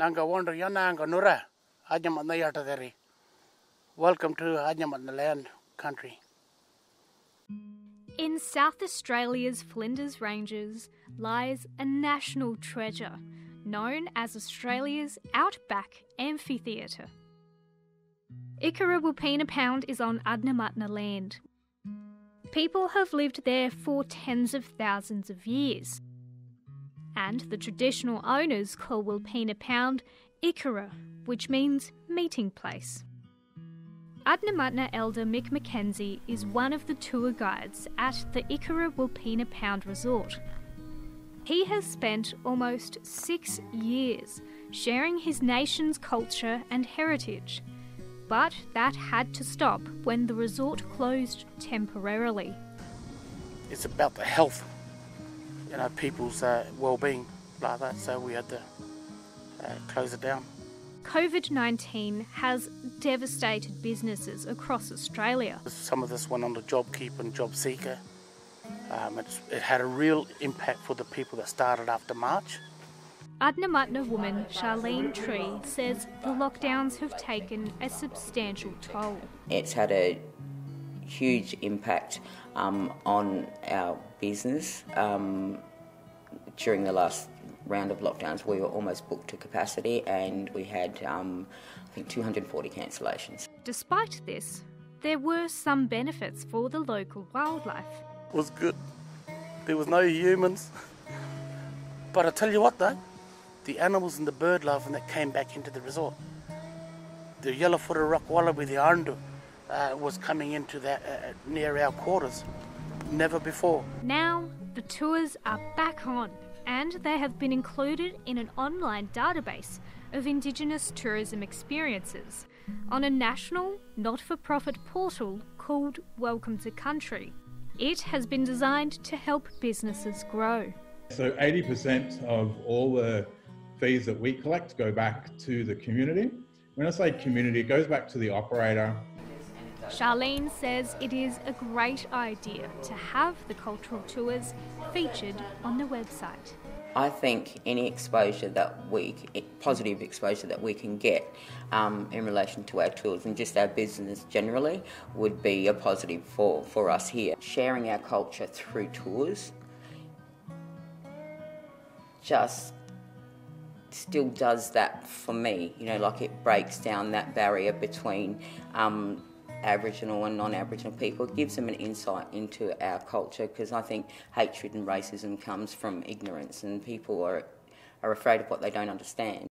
Nanga wonder yananga nura. Ajamat Welcome to Ajamat land country. In South Australia's Flinders Ranges lies a national treasure known as Australia's Outback Amphitheatre. Ikara Pound is on Adnyamathanha land. People have lived there for tens of thousands of years. And the traditional owners call Wilpena Pound Ikara, which means meeting place. Adnyamathanha elder Mick McKenzie is one of the tour guides at the Ikara Wilpena Pound Resort. He has spent almost six years sharing his nation's culture and heritage, but that had to stop when the resort closed temporarily. It's about the health, you know, people's uh, well-being, like that. So we had to uh, close it down. COVID 19 has devastated businesses across Australia. Some of this went on the JobKeeper and JobSeeker. Um, it had a real impact for the people that started after March. Adnyamathanha woman Charlene Tree says the lockdowns have taken a substantial toll. It's had a huge impact um, on our business. Um, during the last round of lockdowns, we were almost booked to capacity and we had, um, I think, 240 cancellations. Despite this, there were some benefits for the local wildlife. It was good. There was no humans. But I tell you what though, the animals and the bird life that came back into the resort. The yellow-footed rock wallaby, the arandu, uh, was coming into that uh, near our quarters. Never before. Now the tours are back on and they have been included in an online database of Indigenous tourism experiences on a national not for profit portal called Welcome to Country. It has been designed to help businesses grow. So, 80% of all the fees that we collect go back to the community. When I say community, it goes back to the operator Charlene says it is a great idea to have the cultural tours featured on the website. I think any exposure that we, positive exposure that we can get um, in relation to our tours and just our business generally, would be a positive for, for us here. Sharing our culture through tours just still does that for me. You know, like it breaks down that barrier between um, Aboriginal and non Aboriginal people. Gives them an insight into our culture because I think hatred and racism comes from ignorance and people are, are afraid of what they don't understand.